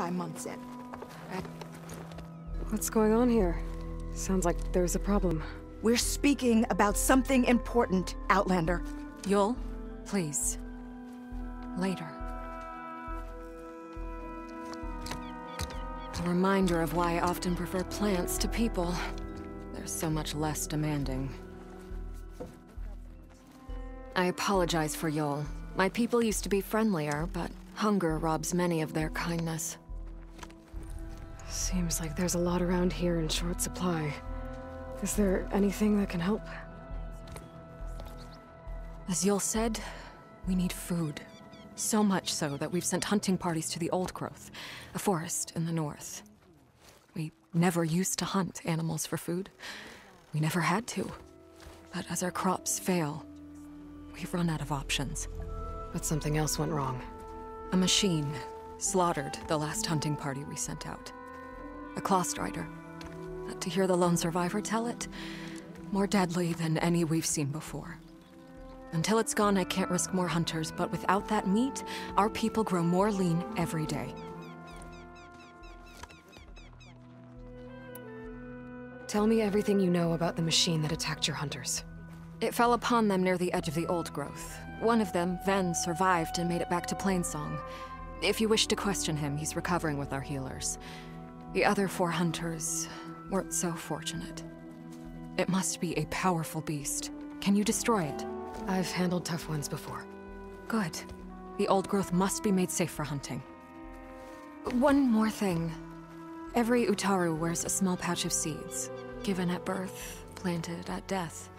five months in. What's going on here? Sounds like there's a problem. We're speaking about something important, Outlander. Yul, please. Later. A reminder of why I often prefer plants to people. They're so much less demanding. I apologize for Yul. My people used to be friendlier, but hunger robs many of their kindness. Seems like there's a lot around here in short supply. Is there anything that can help? As Yul said, we need food. So much so that we've sent hunting parties to the Old Growth, a forest in the north. We never used to hunt animals for food. We never had to. But as our crops fail, we've run out of options. But something else went wrong. A machine slaughtered the last hunting party we sent out. A Clawstrider. To hear the lone survivor tell it, more deadly than any we've seen before. Until it's gone, I can't risk more hunters, but without that meat, our people grow more lean every day. Tell me everything you know about the machine that attacked your hunters. It fell upon them near the edge of the old growth. One of them, Ven, survived and made it back to Plainsong. If you wish to question him, he's recovering with our healers. The other four hunters weren't so fortunate. It must be a powerful beast. Can you destroy it? I've handled tough ones before. Good. The old growth must be made safe for hunting. One more thing. Every Utaru wears a small pouch of seeds, given at birth, planted at death.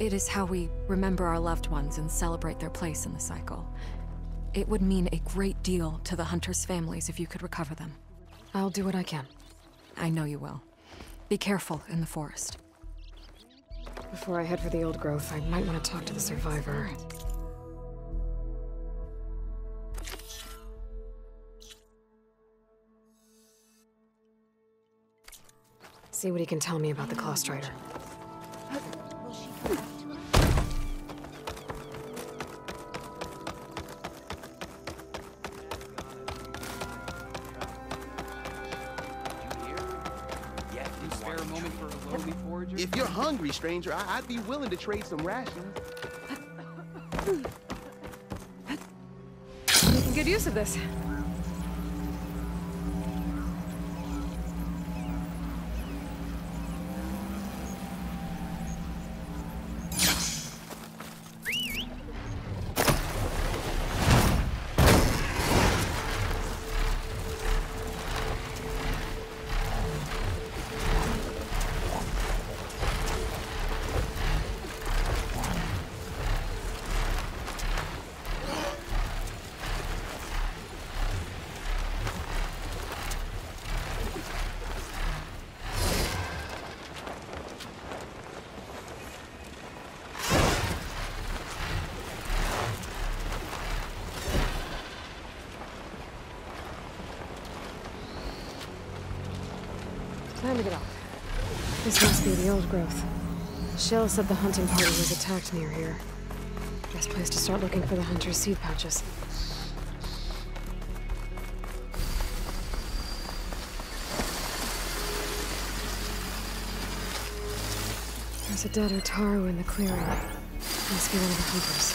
It is how we remember our loved ones and celebrate their place in the cycle. It would mean a great deal to the hunters' families if you could recover them. I'll do what I can. I know you will. Be careful in the forest. Before I head for the old growth, I might want to talk to the survivor. See what he can tell me about the. If hungry, stranger, I would be willing to trade some rations. Making good use of this. To get off. This must be the old growth. Shale said the hunting party was attacked near here. Best place to start looking for the hunter's seed pouches. There's a dead Utaru in the clearing. Must be one of the hunters.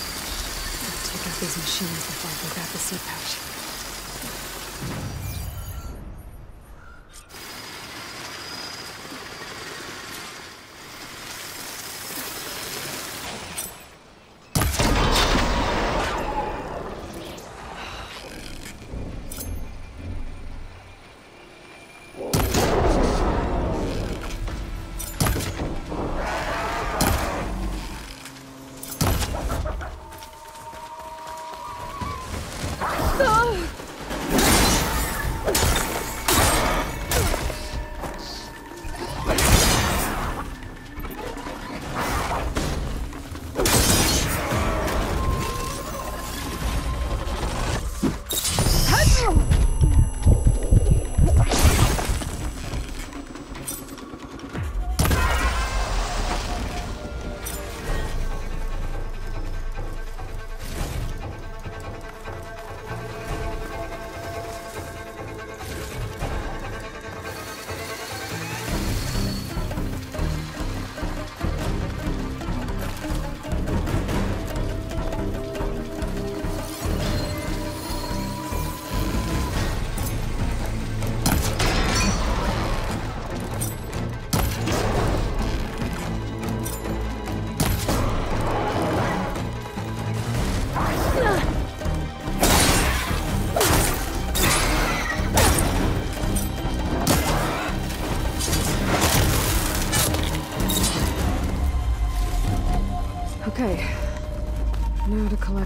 I'll take out these machines before I go back the seed pouch.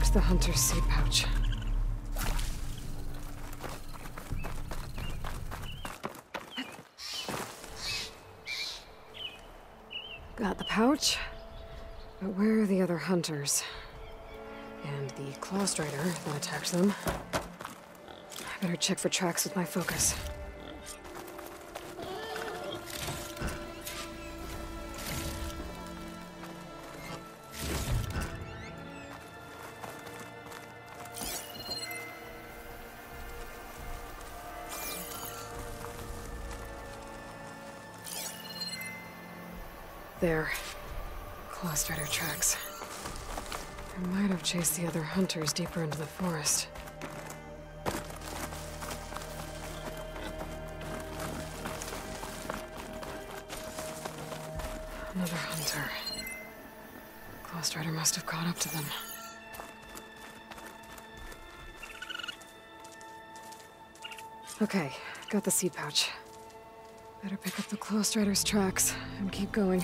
Collect the hunter's seed pouch. Got the pouch. But where are the other hunters? And the claw strider that attacked them. I better check for tracks with my focus. There. Claw strider tracks. I might have chased the other hunters deeper into the forest. Another hunter. Claw strider must have caught up to them. Okay, got the seed pouch. Better pick up the Claw strider's tracks and keep going.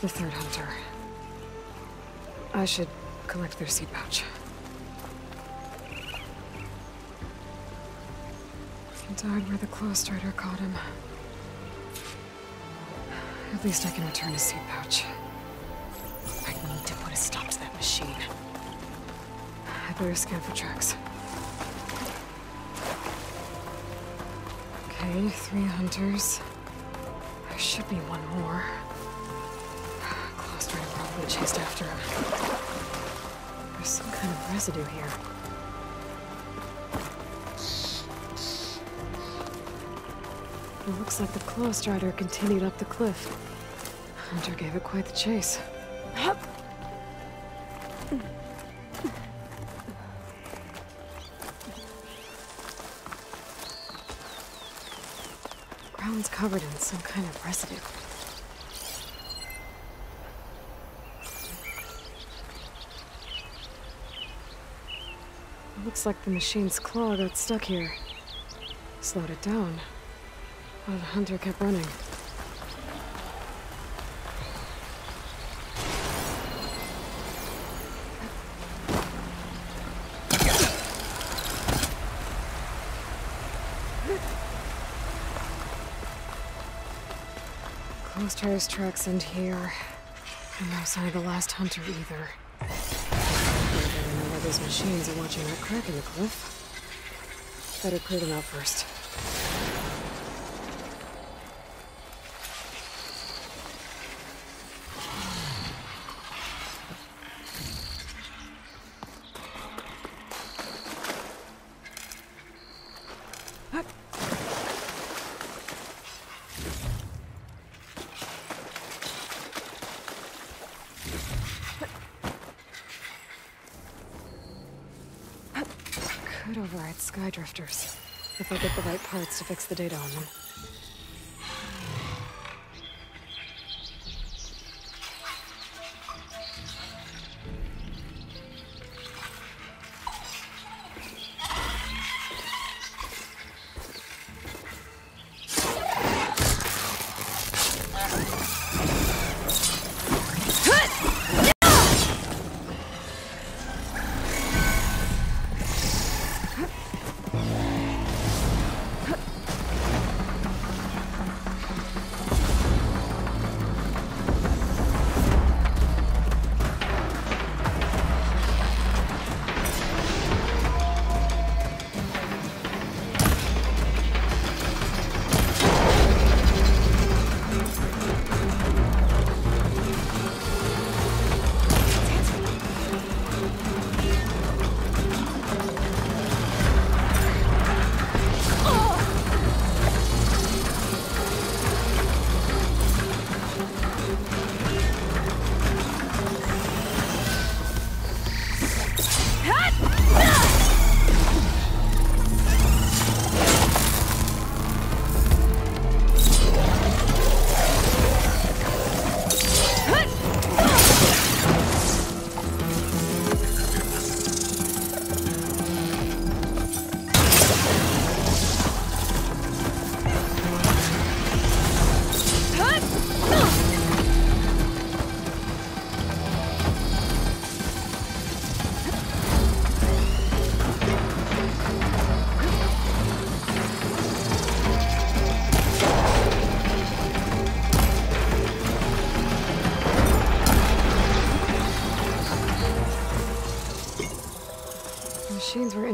The third hunter. I should collect their seed pouch. He died where the Claw strider caught him. At least I can return his seed pouch. I need to put a stop to that machine. I better scan for tracks. Okay, three hunters. There should be one more. Claw strider probably chased after him. There's some kind of residue here. It looks like the Claw Strider continued up the cliff. Hunter gave it quite the chase. Ground's covered in some kind of residue. It looks like the machine's claw got stuck here. Slowed it down. While the hunter kept running. Clawstrider's tracks end here. And no sign of the last hunter either. Where those machines are watching that crack in the cliff. Better clear them out first. Could override Skydrifters. If I get the right parts to fix the data on them.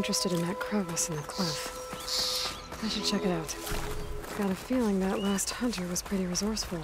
Interested in that crevice in the cliff. I should check it out. Got a feeling that last hunter was pretty resourceful.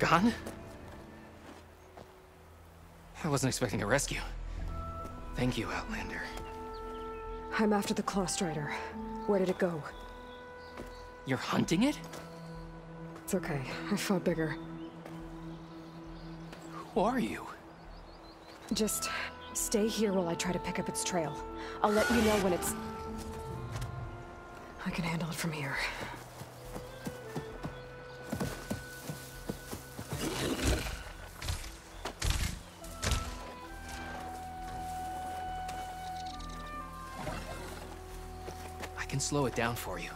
Gone? I wasn't expecting a rescue. Thank you, Outlander. I'm after the Claw Strider. Where did it go? You're hunting it? It's okay. I fought bigger. Who are you? Just stay here while I try to pick up its trail. I'll let you know when it's... I can handle it from here. Slow it down for you.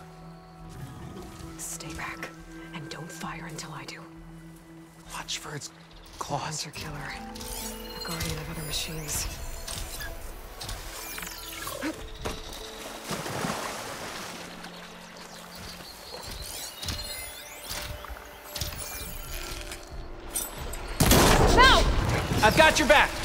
Stay back, and don't fire until I do. Watch for its claws. Hunter killer. A guardian of other machines. I've got your back!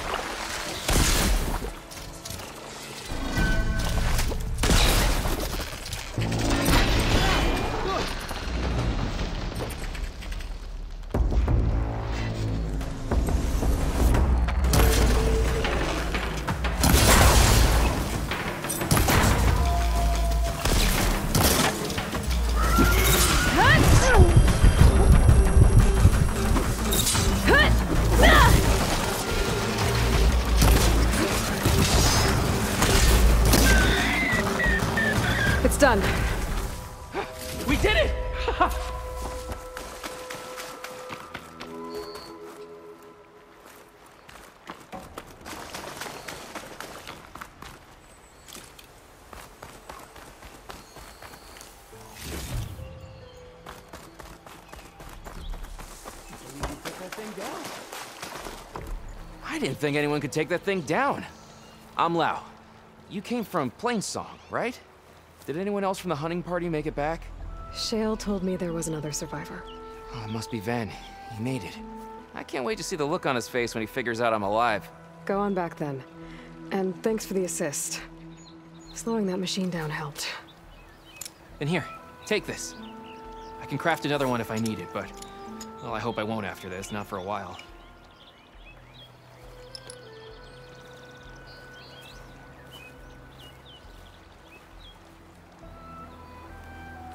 I didn't think anyone could take that thing down. I'm Lau. You came from Plainsong, right? Did anyone else from the hunting party make it back? Shale told me there was another survivor. Oh, it must be Ven. He made it. I can't wait to see the look on his face when he figures out I'm alive. Go on back then. And thanks for the assist. Slowing that machine down helped. Then here, take this. I can craft another one if I need it, but... Well, I hope I won't after this, not for a while.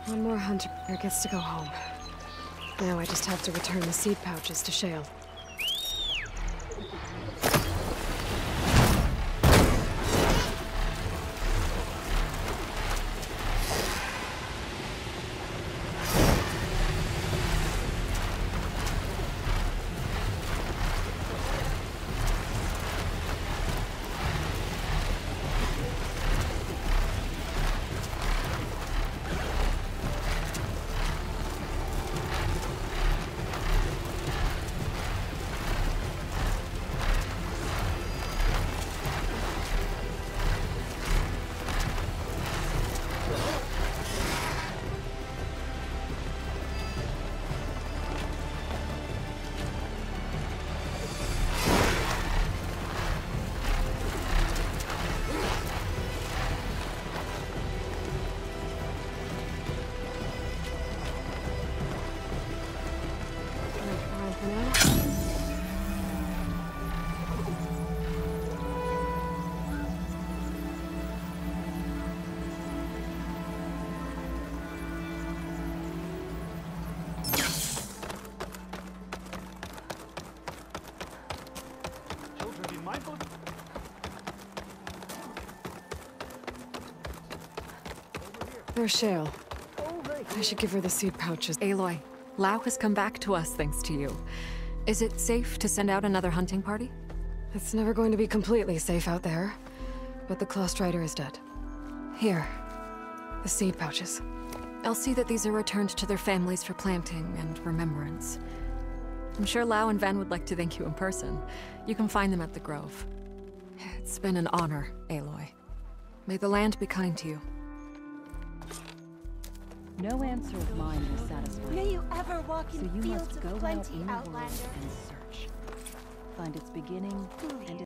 One more hunter gets to go home. Now I just have to return the seed pouches to Shale. There's Shale. I should give her the seed pouches. Aloy, Lau has come back to us thanks to you. Is it safe to send out another hunting party? It's never going to be completely safe out there. but the Clawstrider is dead. Here. The seed pouches. I'll see that these are returned to their families for planting and remembrance. I'm sure Lau and Ven would like to thank you in person. You can find them at the Grove. It's been an honor, Aloy. May the land be kind to you. No answer of mine will satisfy May you ever walk So in you fields must of go out plenty, in the world Outlander. and search. Find its beginning and